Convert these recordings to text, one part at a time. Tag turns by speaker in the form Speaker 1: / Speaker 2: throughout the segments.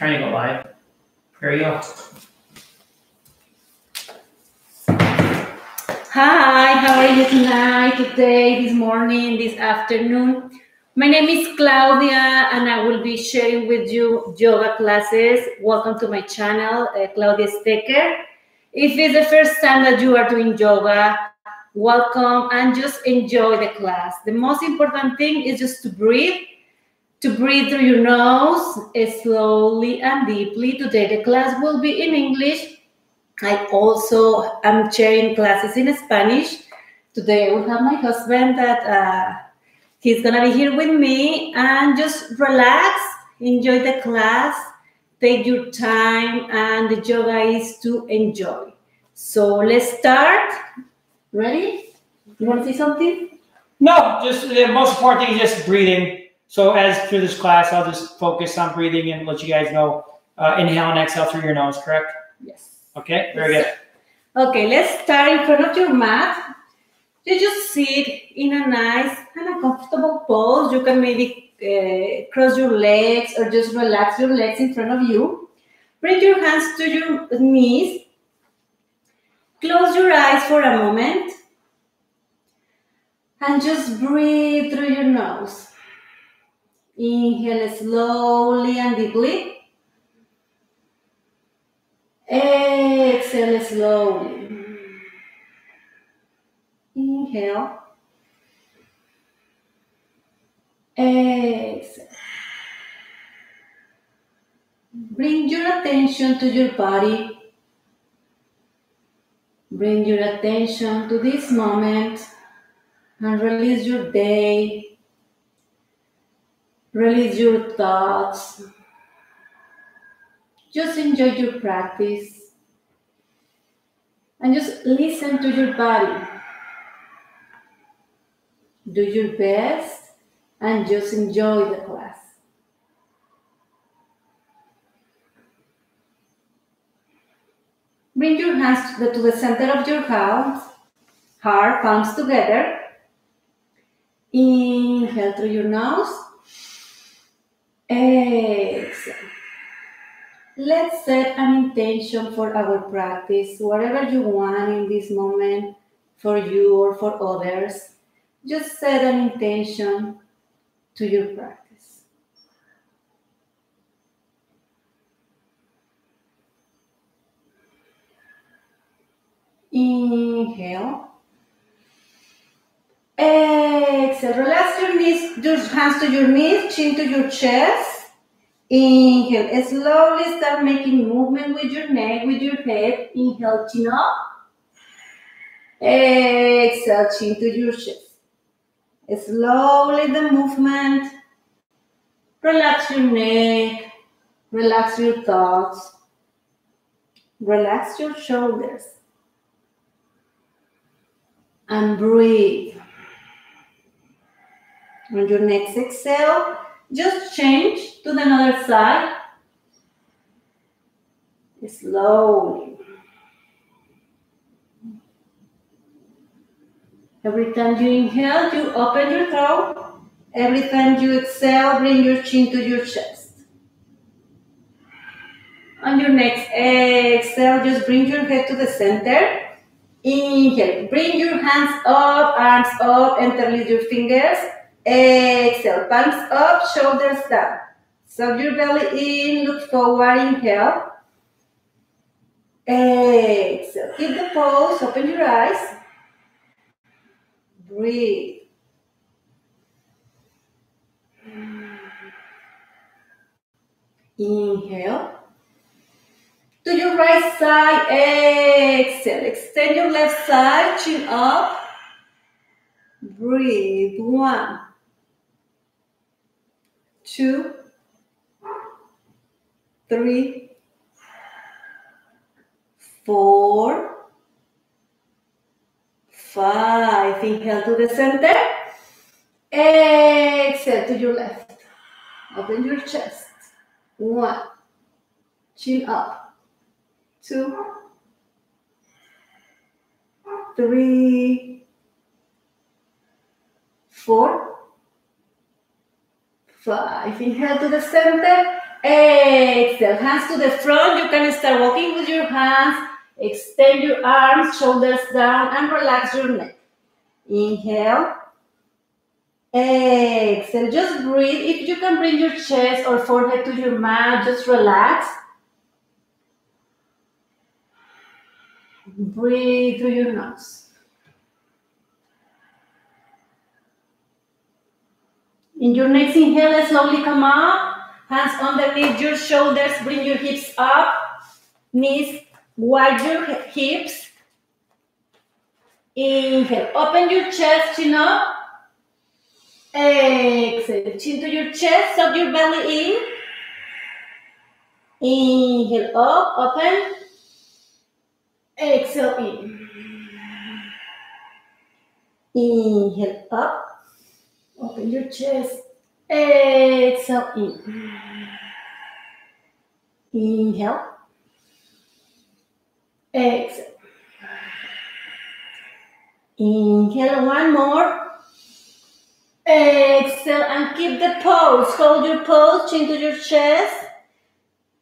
Speaker 1: Trying to go live. There you go.
Speaker 2: Hi, how are you tonight, today, this morning, this afternoon? My name is Claudia, and I will be sharing with you yoga classes. Welcome to my channel, uh, Claudia Stecher. If it's the first time that you are doing yoga, welcome and just enjoy the class. The most important thing is just to breathe, to breathe through your nose slowly and deeply. Today, the class will be in English. I also am sharing classes in Spanish. Today, will have my husband that. Uh, He's gonna be here with me and just relax, enjoy the class, take your time, and the yoga is to enjoy. So let's start. Ready? You want to see something?
Speaker 1: No, just the most important thing is just breathing. So as through this class, I'll just focus on breathing and let you guys know. Uh, inhale and exhale through your nose, correct?
Speaker 2: Yes.
Speaker 1: Okay, very good.
Speaker 2: Okay, let's start in front of your mat. You just sit in a nice and a comfortable pose. You can maybe uh, cross your legs or just relax your legs in front of you. Bring your hands to your knees. Close your eyes for a moment. And just breathe through your nose. Inhale slowly and deeply. Exhale slowly. Inhale. Exhale. Bring your attention to your body. Bring your attention to this moment and release your day. Release your thoughts. Just enjoy your practice and just listen to your body do your best and just enjoy the class. Bring your hands to the, to the center of your house, heart, palms together. Inhale through your nose. Exhale. Let's set an intention for our practice, whatever you want in this moment for you or for others just set an intention to your practice. Inhale. Exhale. Relax your knees, your hands to your knees, chin to your chest. Inhale. Slowly start making movement with your neck, with your head. Inhale, chin up. Exhale, chin to your chest. Slowly the movement. Relax your neck. Relax your thoughts. Relax your shoulders. And breathe. On your next exhale, just change to the other side. Slowly. Every time you inhale, you open your throat. Every time you exhale, bring your chin to your chest. On your next exhale, just bring your head to the center. Inhale, bring your hands up, arms up, interlace your fingers. Exhale, palms up, shoulders down. Suck your belly in, look forward, inhale. Exhale, keep the pose, open your eyes. Breathe. Inhale. To your right side, exhale. Extend your left side, chin up. Breathe. One, two, three, four, Five. Inhale to the center. Exhale to your left. Open your chest. One. Chin up. Two. Three. Four. Five. Inhale to the center. Exhale, hands to the front. You can start walking with your hands. Extend your arms, shoulders down, and relax your neck. Inhale. Exhale. Just breathe. If you can bring your chest or forehead to your mat, just relax. Breathe through your nose. In your next inhale, slowly come up. Hands underneath your shoulders. Bring your hips up. Knees wide your hips. Inhale. Open your chest, chin up. Exhale. Chin to your chest. Suck your belly in. Inhale up. Open. Exhale in. Inhale up. Open your chest. Exhale in. Inhale. Exhale. Inhale one more. Exhale and keep the pose. Hold your pose, chin to your chest.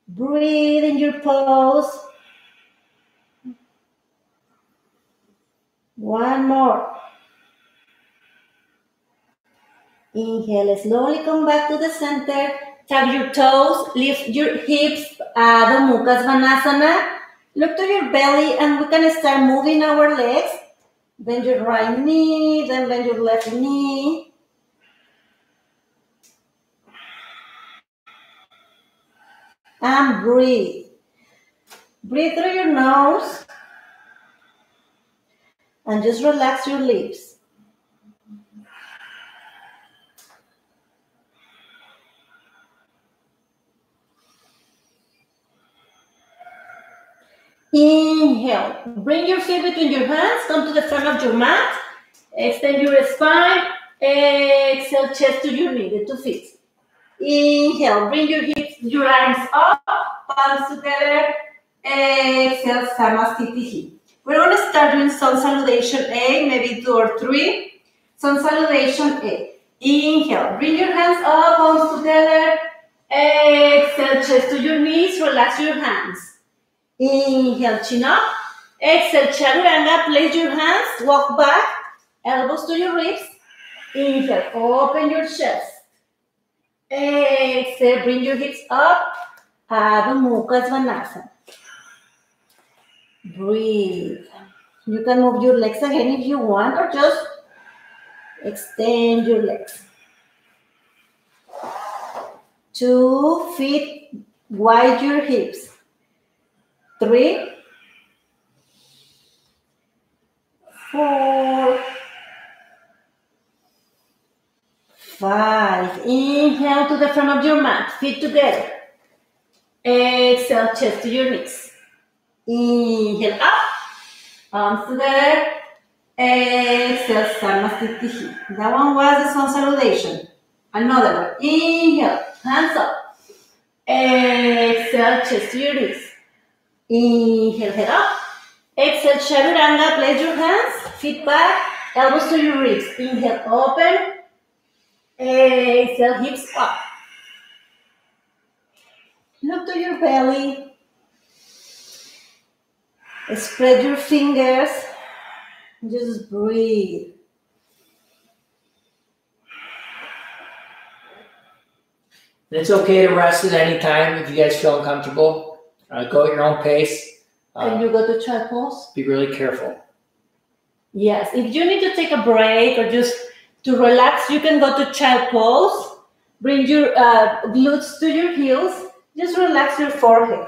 Speaker 2: Breathe in your pose. One more. Inhale, slowly come back to the center. Tap your toes, lift your hips, uh, Adho Mukha Svanasana. Look to your belly and we can start moving our legs. Bend your right knee, then bend your left knee. And breathe. Breathe through your nose. And just relax your lips. Inhale. Bring your feet between your hands. Come to the front of your mat. Extend your spine. Exhale, chest to your knee, the two feet. Inhale. Bring your hips, your arms up, palms together. Exhale, Samasthiti. We're going to start doing sun salutation A, maybe two or three. Sun salutation A. Inhale. Bring your hands up, palms together. Exhale, chest to your knees. Relax your hands. Inhale, chin up. Exhale, chaturanga. Place your hands. Walk back. Elbows to your ribs. Inhale, open your chest. Exhale, bring your hips up. Adho Mukha Svanasana. Breathe. You can move your legs again if you want, or just extend your legs. Two feet wide your hips three, four, five. Inhale to the front of your mat, feet together. Exhale, chest to your knees. Inhale up, arms together. Exhale, Samasthiti. That one was the sun salutation. Another one. Inhale, hands up. Exhale, chest to your knees. Inhale, head up. Exhale, chaturanga. Place your hands, feet back, elbows to your ribs. Inhale, open. Exhale, hips up. Look to your belly. Spread your fingers. Just breathe.
Speaker 1: It's okay to rest at any time if you guys feel uncomfortable. Uh, go at your own pace.
Speaker 2: Can
Speaker 1: Uh,
Speaker 2: you go to child pose?
Speaker 1: be really careful.
Speaker 2: Yes. If you need to take a break or just to relax, you can go to child pose. Bring your uh, glutes to your heels. Just relax your forehead.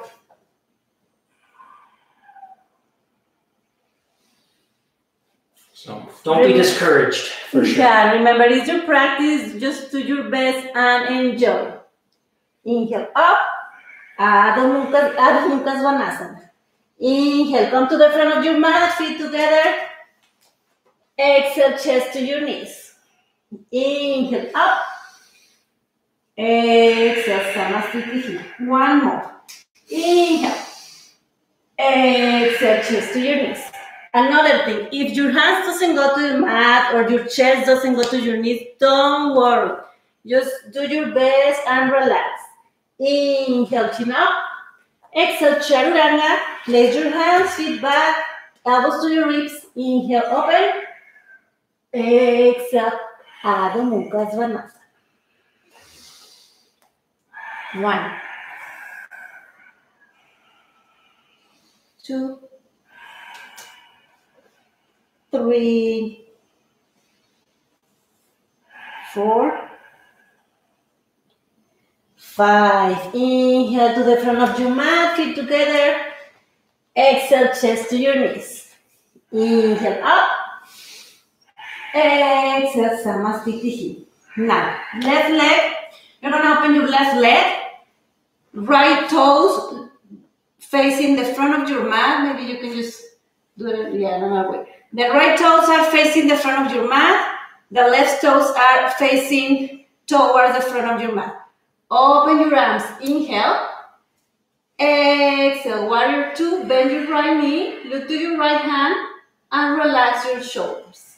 Speaker 1: So don't be discouraged for sure.
Speaker 2: Yeah, remember, it's your practice. Just do your best and enjoy. Inhale up. Ah, Adho Mukha Adho ah, Mukha Svanasana. Inhale, come to the front of your mat, feet together. Exhale, chest to your knees. Inhale up. Exhale, Samasthiti. One more. Inhale. Exhale, chest to your knees. Another thing, if your hands doesn't go to the mat or your chest doesn't go to your knees, don't worry. Just do your best and relax. Inhale, chin up. Exhale, chaturanga. Place your hands, feet back, elbows to your ribs. Inhale, open. Exhale, Adho Mukha Svanasana. One. Two. Three. Four. Five. Inhale to the front of your mat, feet together. Exhale, chest to your knees. Inhale up. Exhale, Samasthiti. Now, left leg. You're gonna open your left leg. Right toes facing the front of your mat. Maybe you can just do it, yeah, another way. The right toes are facing the front of your mat. The left toes are facing toward the front of your mat. Open your arms. Inhale. Exhale. Warrior two. Bend your right knee. Look to your right hand and relax your shoulders.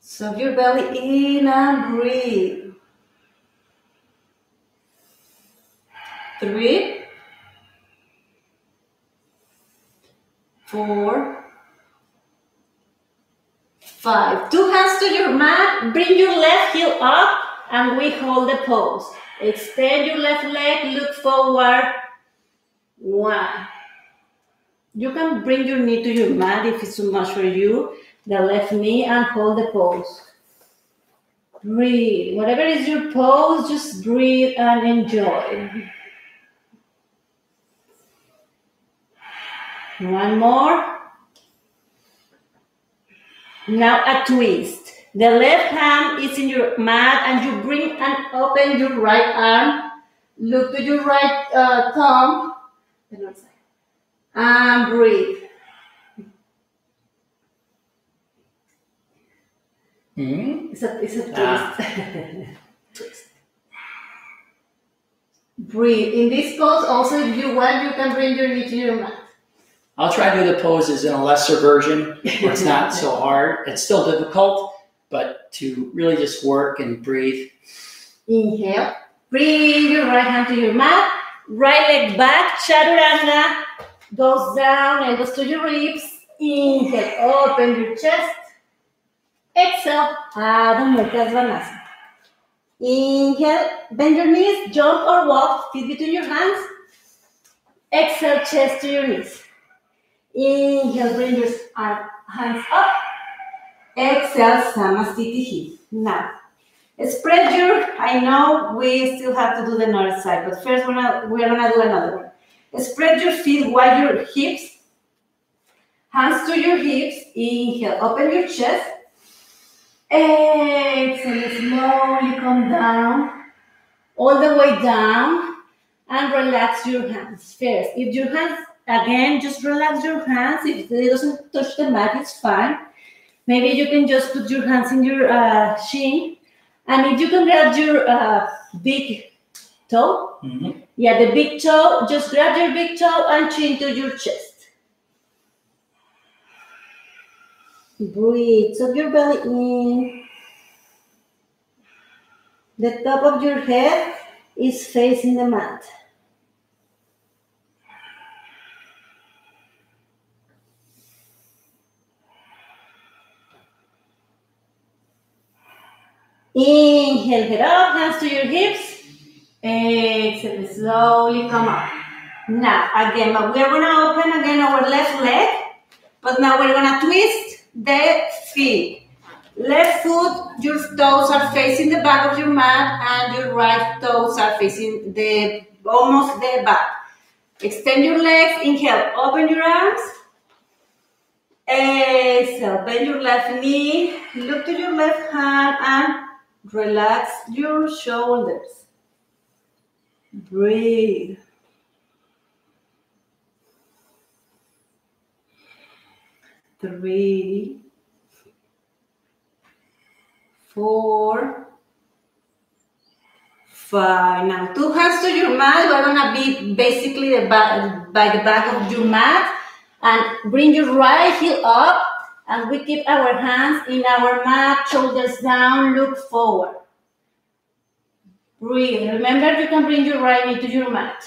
Speaker 2: Suck your belly in and breathe. Three, four, five. Two hands to your mat. Bring your left heel up and we hold the pose. Extend your left leg, look forward. One. You can bring your knee to your mat if it's too much for you. The left knee and hold the pose. Breathe. Whatever is your pose, just breathe and enjoy. One more. Now a twist. The left hand is in your mat and you bring and open your right arm. Look to your right uh, thumb. And breathe.
Speaker 1: Hmm?
Speaker 2: It's a, it's a twist.
Speaker 1: Ah.
Speaker 2: twist. Breathe. In this pose, also, if you want, you can bring your knee to your mat.
Speaker 1: I'll try to do the poses in a lesser version where it's not so hard. It's still difficult, but to really just work and breathe.
Speaker 2: Inhale. Bring your right hand to your mat. Right leg back. Chaturanga. Goes down. Elbows to your ribs. Inhale. Open your chest. Exhale. Adho Mukha Svanasana. Inhale. Bend your knees. Jump or walk. Feet between your hands. Exhale. Chest to your knees. Inhale. Bring your hands up. Exhale. Samasthiti. Now. Spread your, I know we still have to do the north side, but first we're gonna, we're gonna do another one. Spread your feet wide your hips, hands to your hips, inhale, open your chest, exhale, slowly come down, all the way down, and relax your hands first. If your hands, again, just relax your hands, if it doesn't touch the mat, it's fine. Maybe you can just put your hands in your uh, shin, and if you can grab your uh, big toe,
Speaker 1: Mhm.
Speaker 2: yeah, the big toe, just grab your big toe and chin to your chest. Breathe, suck your belly in. The top of your head is facing the mat. Inhale, head up, hands to your hips. Exhale, slowly come up. Now, again, but we're gonna open again our left leg, but now we're gonna twist the feet. Left foot, your toes are facing the back of your mat, and your right toes are facing the almost the back. Extend your legs, inhale, open your arms. Exhale, bend your left knee, look to your left hand, and relax your shoulders. Breathe. Three, four, five. Now, two hands to your mat. We're gonna be basically the back, by the back of your mat, and bring your right heel up, and we keep our hands in our mat, shoulders down, look forward. Breathe. Remember, you can bring your right knee to your mat.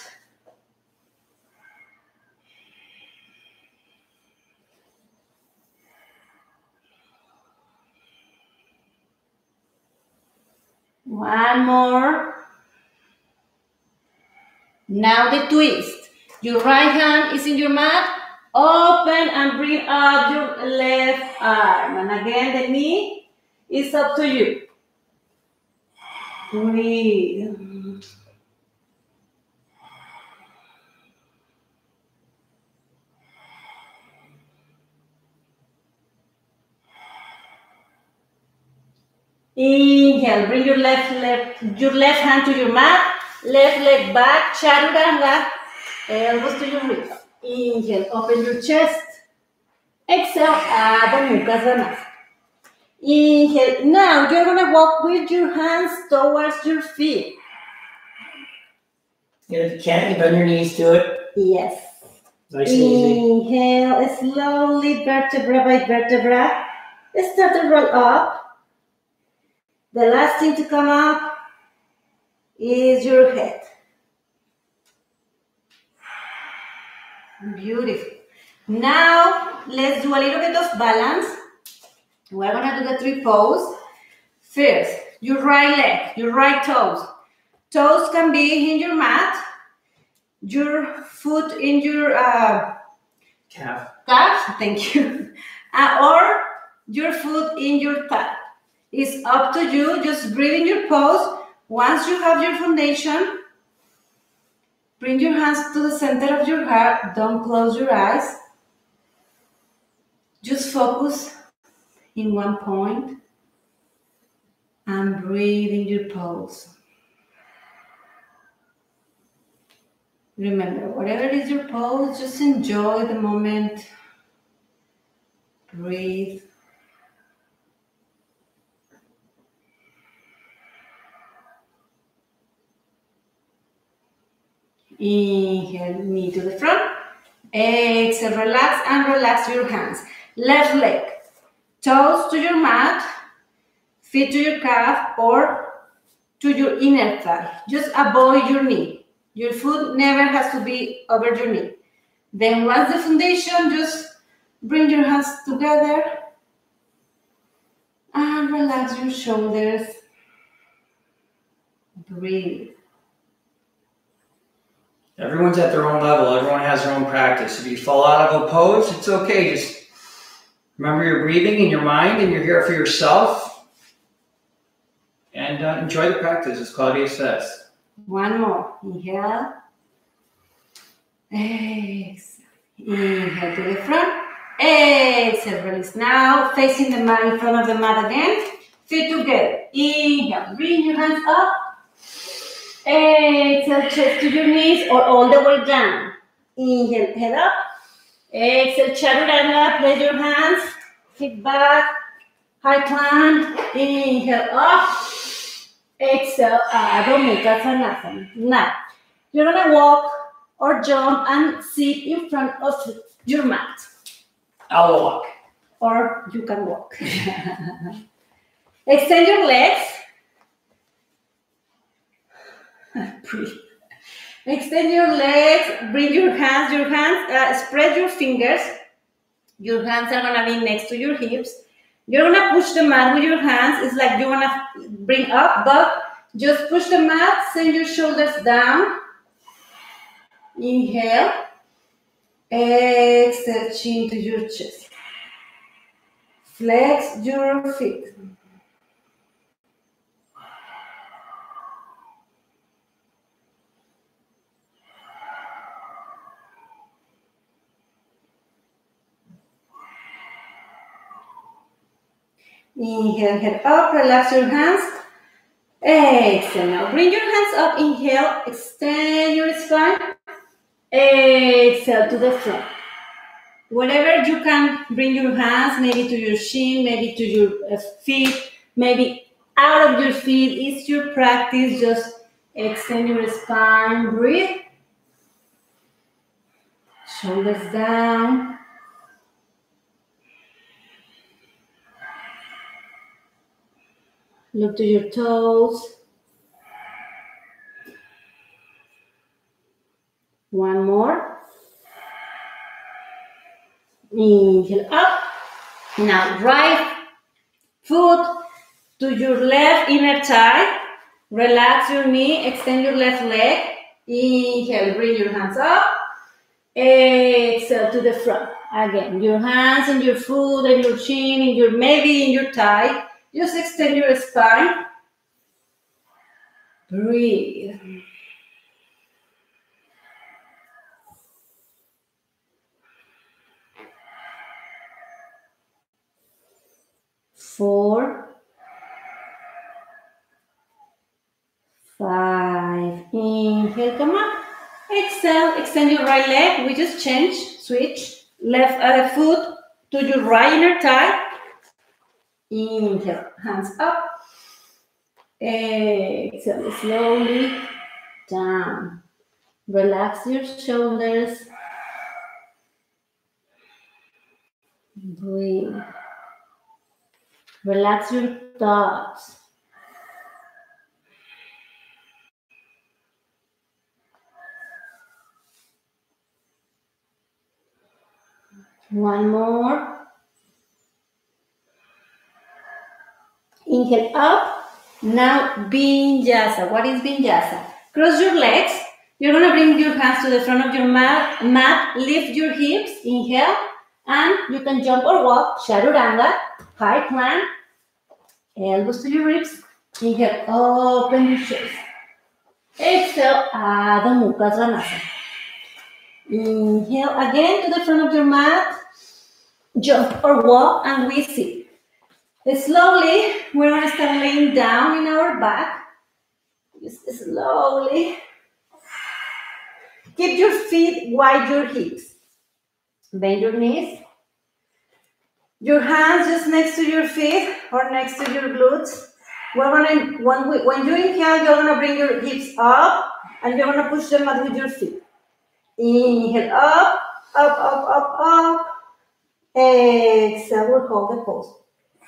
Speaker 2: One more. Now the twist. Your right hand is in your mat. Open and bring up your left arm. And again, the knee is up to you. Breathe. Inhale, bring your left left your left hand to your mat, left leg back, chaturanga, elbows to your ribs. Inhale, open your chest. Exhale, Adho Mukha Svanasana. Inhale. Now you're gonna walk with your hands towards your feet.
Speaker 1: If you can't, you bend your knees to it.
Speaker 2: Yes.
Speaker 1: Nice and easy.
Speaker 2: Inhale, slowly, vertebra by vertebra. Start to roll up. The last thing to come up is your head. Beautiful. Now, let's do a little bit of balance. We're gonna do the three pose. First, your right leg, your right toes. Toes can be in your mat, your foot in your uh,
Speaker 1: Calf.
Speaker 2: calf, thank you, Uh, or your foot in your thigh. It's up to you. Just breathe in your pose. Once you have your foundation, bring your hands to the center of your heart. Don't close your eyes. Just focus in one point and breathe in your pose. Remember, whatever is your pose, just enjoy the moment. Breathe. Inhale, knee to the front. Exhale, relax and relax your hands. Left leg, toes to your mat, feet to your calf or to your inner thigh. Just avoid your knee. Your foot never has to be over your knee. Then once the foundation, just bring your hands together and relax your shoulders. Breathe.
Speaker 1: Everyone's at their own level. Everyone has their own practice. If you fall out of a pose, it's okay. Just remember your breathing in your mind, and you're here for yourself. And uh, enjoy the practice, as Claudia says.
Speaker 2: One more. Inhale. Exhale. Inhale to the front. Exhale. Release. Now facing the mat in front of the mat again. Feet together. Inhale. Bring your hands up. Exhale. Chest to your knees or all the way down. Inhale. Head up. Exhale. Chaturanga. Place your hands. Feet back. High plank. Inhale. Up. Exhale, Adho Mukha Svanasana. Now, you're gonna walk or jump and sit in front of your mat,
Speaker 1: I'll walk.
Speaker 2: or you can walk. Extend your legs. Extend your legs. Bring your hands. Your hands. Uh, spread your fingers. Your hands are gonna be next to your hips. You're gonna push the mat with your hands. It's like you wanna bring up, but just push the mat. Send your shoulders down. Inhale. Exhale, chin to your chest. Flex your feet. Inhale, head up, relax your hands. Exhale. Now bring your hands up. Inhale, extend your spine. Exhale to the floor. Wherever you can bring your hands, maybe to your shin, maybe to your uh, feet, maybe out of your feet. It's your practice. Just extend your spine. Breathe. Shoulders down. Look to your toes. One more. Inhale up. Now, right foot to your left inner thigh. Relax your knee, extend your left leg. Inhale, bring your hands up. Exhale to the front. Again, your hands and your foot and your chin and your maybe in your thigh. Just extend your spine. Breathe. Four. Five. Inhale, come up. Exhale, extend your right leg. We just change, switch. Left other foot to your right inner thigh. Inhale, hands up. Exhale, slowly down. Relax your shoulders. Breathe. Relax your thoughts. One more. Inhale up. Now Vinyasa. What is Vinyasa? Cross your legs. You're gonna bring your hands to the front of your mat. mat. Lift your hips. Inhale. And you can jump or walk. Chaturanga. High plank. Elbows to your ribs. Inhale. Open your chest. Exhale. Adho Mukha. Inhale again to the front of your mat. Jump or walk and we sit. Slowly, we're going to start laying down in our back. Just slowly. Keep your feet wide your hips. Bend your knees. Your hands just next to your feet or next to your glutes. We're gonna, when, we, when you inhale, you're gonna bring your hips up and you're gonna push them out with your feet. Inhale up, up, up, up, up. Exhale, we'll hold the pose.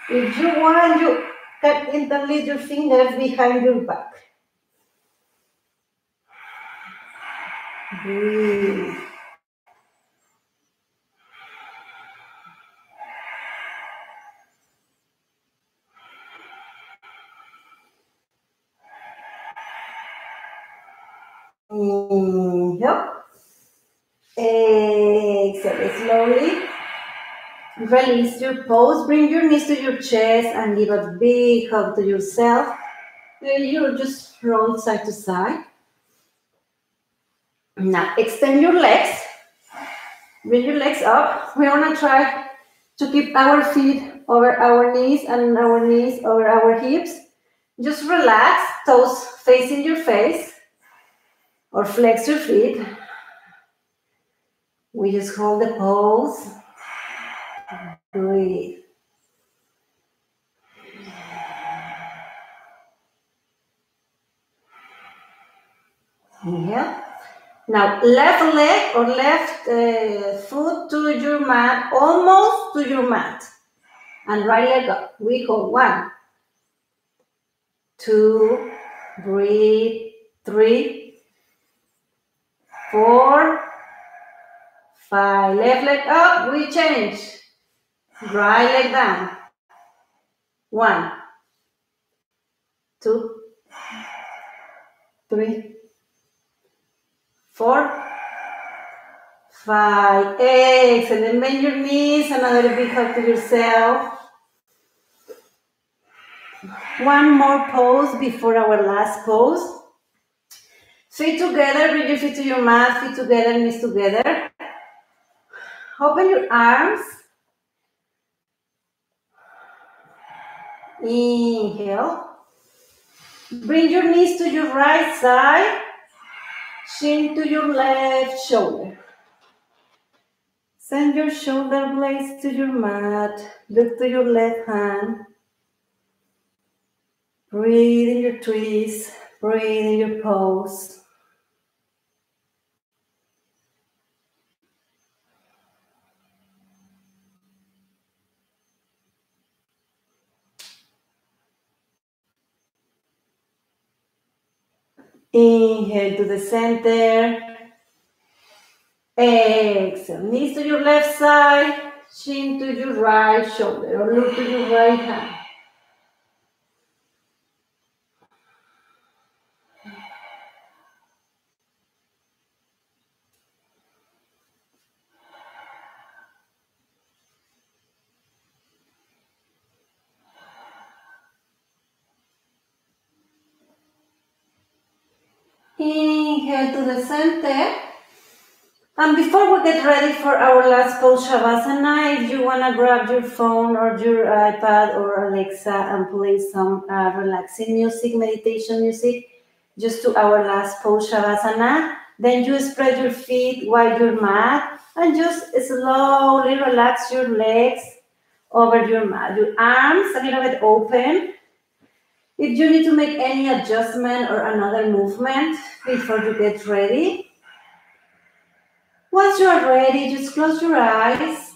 Speaker 2: If you want, you can interlace your fingers behind your back. Breathe. Inhale. Exhale slowly. Release your pose. Bring your knees to your chest and give a big hug to yourself. You just roll side to side. Now extend your legs. Bring your legs up. We're gonna try to keep our feet over our knees and our knees over our hips. Just relax, toes facing your face or flex your feet. We just hold the pose. Breathe. Inhale. Now, left leg or left uh, foot to your mat, almost to your mat. And right leg up. We hold one, two, breathe, three, four, five. Left leg up, we change. Right leg down. One, two, three, four, five. Excellent. Bend your knees. Another big hug to yourself. One more pose before our last pose. Feet together. Bring your feet to your mat. Feet together. Knees together. Open your arms. Inhale. Bring your knees to your right side. Chin to your left shoulder. Send your shoulder blades to your mat. Look to your left hand. Breathe in your twist. Breathe in your pose. Inhale to the center. Exhale. Knees to your left side, chin to your right shoulder, or look to your right hand. Inhale to the center. And before we get ready for our last pose Shavasana, if you want to grab your phone or your iPad or Alexa and play some uh, relaxing music, meditation music, just to our last pose Shavasana, then you spread your feet wide your mat and just slowly relax your legs over your mat. Your arms a little bit open. If you need to make any adjustment or another movement before you get ready, once you are ready, just close your eyes.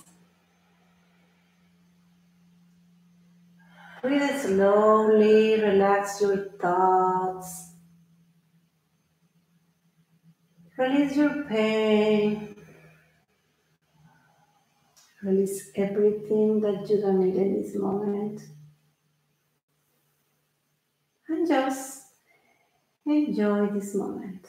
Speaker 2: Breathe slowly, relax your thoughts. Release your pain. Release everything that you don't need in this moment. Just enjoy this moment.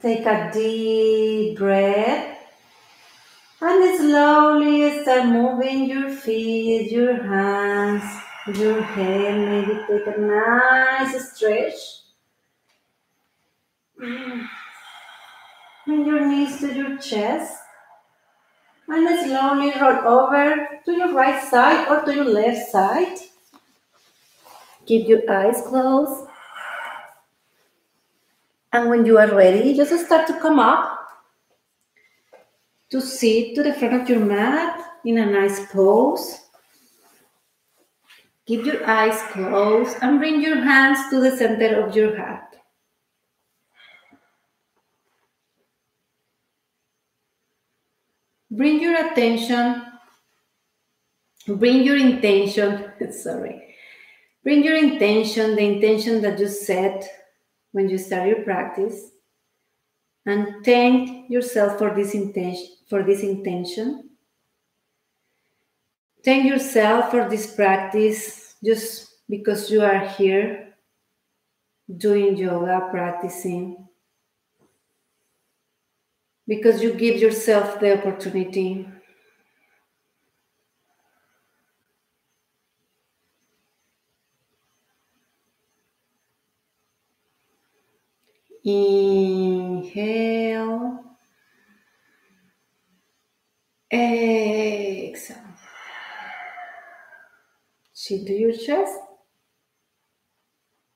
Speaker 2: Take a deep breath and slowly start moving your feet, your hands, your head. Maybe take a nice stretch. Bring your knees to your chest and slowly roll over to your right side or to your left side. Keep your eyes closed. And when you are ready, just start to come up to sit to the front of your mat in a nice pose. Keep your eyes closed and bring your hands to the center of your heart. Bring your attention, bring your intention, sorry, bring your intention, the intention that you set when you start your practice and thank yourself for this intention for this intention. Thank yourself for this practice just because you are here doing yoga practicing. Because you give yourself the opportunity Inhale. Exhale. Chin to your chest.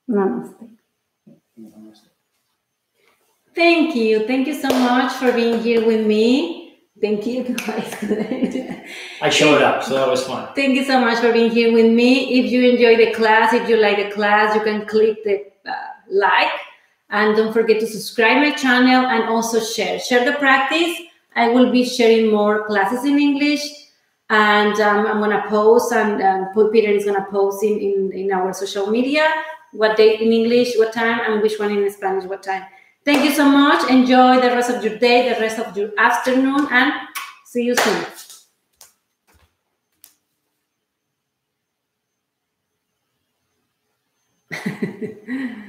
Speaker 2: Namaste. Thank you. Thank you so much for being here with me. Thank you guys.
Speaker 1: I showed up, so that was fun.
Speaker 2: Thank you so much for being here with me. If you enjoy the class, if you like the class, you can click the uh, like and don't forget to subscribe my channel and also share. Share the practice. I will be sharing more classes in English and um, I'm gonna post and um, Peter is gonna post in, in, in our social media what date in English, what time, and which one in Spanish, what time. Thank you so much. Enjoy the rest of your day, the rest of your afternoon, and see you soon.